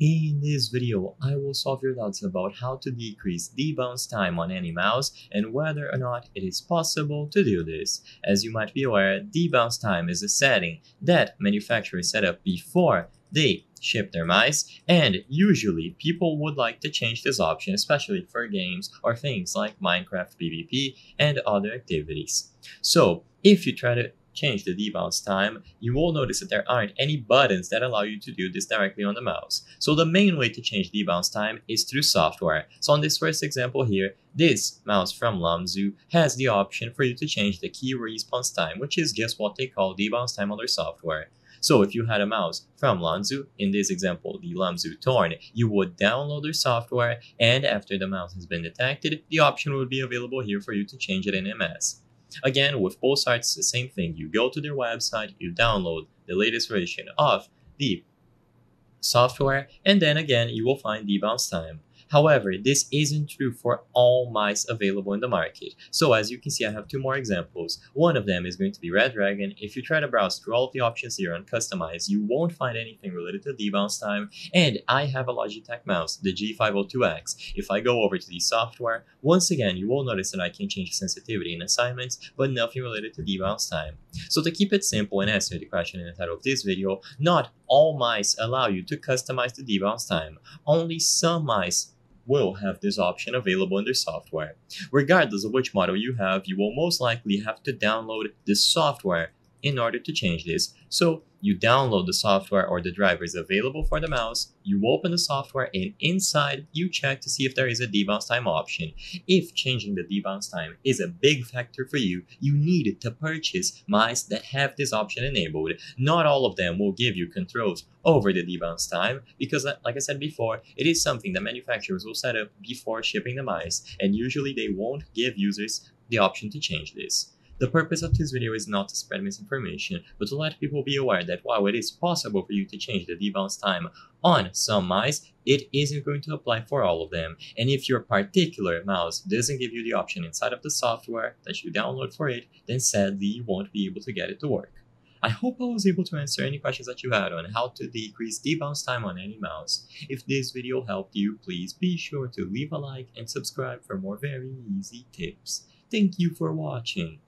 In this video, I will solve your doubts about how to decrease debounce time on any mouse and whether or not it is possible to do this. As you might be aware, debounce time is a setting that manufacturers set up before they ship their mice, and usually people would like to change this option, especially for games or things like Minecraft PvP and other activities. So, if you try to change the debounce time, you will notice that there aren't any buttons that allow you to do this directly on the mouse. So the main way to change debounce time is through software. So on this first example here, this mouse from Lamzu has the option for you to change the key response time, which is just what they call debounce time on their software. So if you had a mouse from Lamzu, in this example the Lamzu Thorn, you would download their software and after the mouse has been detected, the option would be available here for you to change it in MS. Again, with both sites, the same thing. You go to their website, you download the latest version of the software, and then again, you will find the bounce time. However, this isn't true for all mice available in the market. So as you can see, I have two more examples. One of them is going to be Redragon. If you try to browse through all of the options here on Customize, you won't find anything related to debounce time. And I have a Logitech mouse, the G502X. If I go over to the software, once again, you will notice that I can change the sensitivity in assignments, but nothing related to debounce time. So to keep it simple and answer the question in the title of this video, not all mice allow you to customize the debounce time. Only some mice will have this option available in their software. Regardless of which model you have, you will most likely have to download this software in order to change this. So you download the software or the drivers available for the mouse, you open the software and inside you check to see if there is a debounce time option. If changing the debounce time is a big factor for you, you need to purchase mice that have this option enabled. Not all of them will give you controls over the debounce time because uh, like I said before, it is something that manufacturers will set up before shipping the mice and usually they won't give users the option to change this. The purpose of this video is not to spread misinformation, but to let people be aware that while it is possible for you to change the debounce time on some mice, it isn't going to apply for all of them. And if your particular mouse doesn't give you the option inside of the software that you download for it, then sadly you won't be able to get it to work. I hope I was able to answer any questions that you had on how to decrease debounce time on any mouse. If this video helped you, please be sure to leave a like and subscribe for more very easy tips. Thank you for watching.